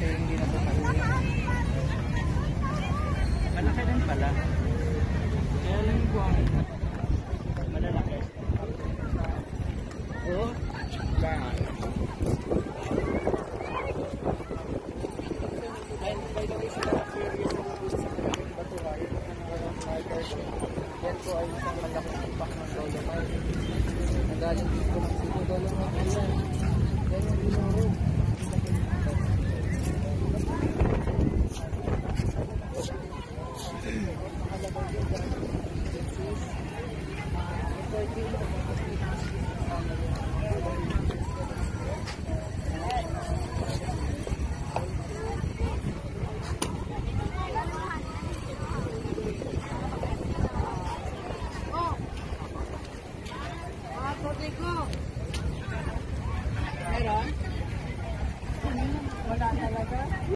kasi hindi na mahuli. Malaki rin pala. Kaya lang yung buwang malalaki. Oo. Ba? And by the way, sa marker. Yan po ay isang malaking impact ng dolomite. Nagaling dito ng Cebu dolomite. Meron? Wala na lang.